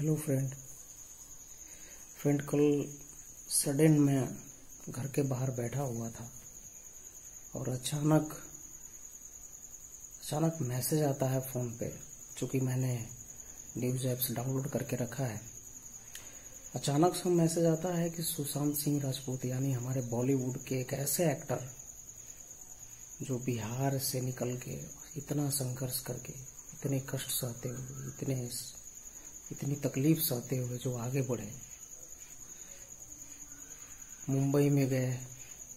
Hello friend friend कल sudden मैं घर के बाहर बैठा हुआ था और अचानक अचानक मैसेज आता है फ़ोन पे चूँकि मैंने न्यूज़ ऐप्स डाउनलोड करके रखा है। अचानक से मैसेज आता है कि सुशांत सिंह राजपूत, यानी हमारे बॉलीवुड के एक ऐसे एक्टर जो बिहार से निकल के इतना संघर्ष करके, इतने कष्ट सहते हुए, इतने इतनी तकलीफ़ सहते हुए जो आगे बढ़े। मुंबई में गए,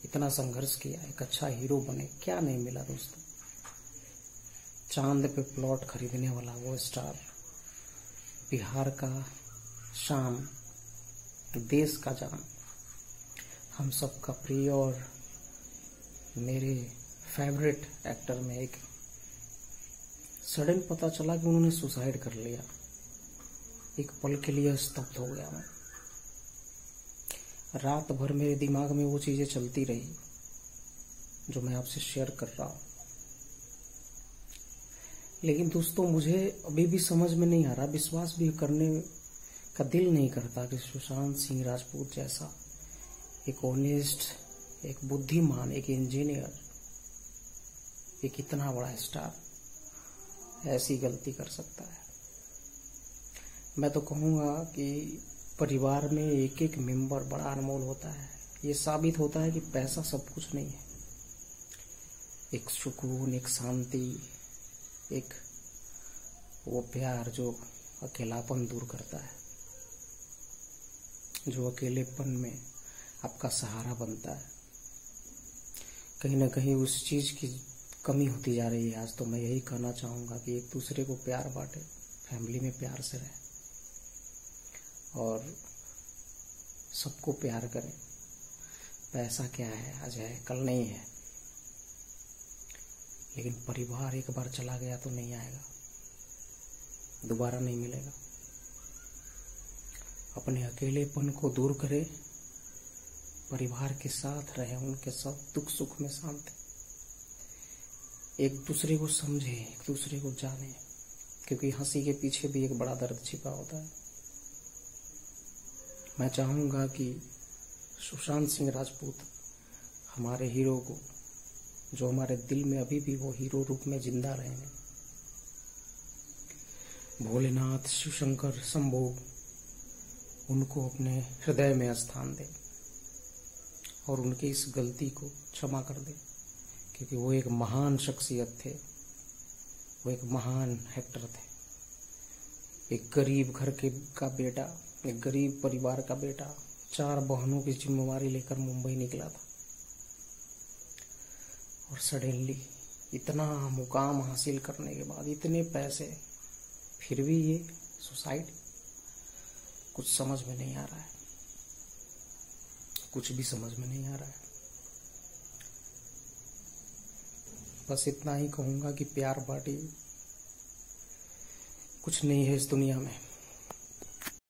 इतना संघर्ष किया, एक अच्छा हीरो बने, क्या नहीं मिला दोस्तों? चाँद पे प्लॉट खरीदने वाला वो स्टार, बिहार का शान देश का जान। हम सबका प्रिय और मेरे फेवरेट एक्टर में एक। सडन पता चला कि उन्होंने सुसाइड कर लिया। एक पल के लिए स्तब्ध हो गया मैं रात भर मेरे दिमाग में वो चीज़ें चलती रही, जो मैं आपसे शेयर कर रहा हूँ। लेकिन दोस्तों, मुझे अभी भी समझ में नहीं आ रहा, विश्वास भी करने का दिल नहीं करता कि सुशांत सिंह राजपूत जैसा एक ऑनेस्ट एक बुद्धिमान, एक इंजीनियर एक इतना बड़ा स्टार ऐसी गलती कर सकता है। मैं तो कहूँगा कि परिवार में एक एक मेंबर बड़ा अनमोल होता है। ये साबित होता है कि पैसा सब कुछ नहीं है। एक सुकून, एक शांति, एक वो प्यार जो अकेलापन दूर करता है, जो अकेलेपन में आपका सहारा बनता है। कहीं ना कहीं उस चीज़ की कमी होती जा रही है। आज तो मैं यही कहना चाहूँगा कि एक दूसरे को प्यार बांटे, फैमिली में प्यार से रहे। और सबको प्यार करें। पैसा क्या है? आज है, कल नहीं है। लेकिन परिवार एक बार चला गया तो नहीं आएगा। दोबारा नहीं मिलेगा। अपने अकेलेपन को दूर करें। परिवार के साथ रहे, उनके साथ दुख सुख में शांत एक दूसरे को समझे, एक दूसरे को जाने। क्योंकि हँसी के पीछे भी एक बड़ा दर्द छिपा होता है। मैं चाहूँगा कि सुशांत सिंह राजपूत हमारे हीरो को, जो हमारे दिल में अभी भी वो हीरो रूप में ज़िंदा रहे हैं। भोलेनाथ शिवशंकर शंभु उनको अपने हृदय में स्थान दे और उनकी इस गलती को क्षमा कर दे, क्योंकि वो एक महान शख्सियत थे, वो एक महान एक्टर थे। एक गरीब घर के, का बेटा एक गरीब परिवार का बेटा चार बहनों की जिम्मेवारी लेकर मुंबई निकला था। और सडनली इतना मुकाम हासिल करने के बाद, इतने पैसे, फिर भी ये सुसाइड कुछ समझ में नहीं आ रहा है। कुछ भी समझ में नहीं आ रहा है। बस इतना ही कहूँगा कि प्यार बाटी कुछ नहीं है इस दुनिया में।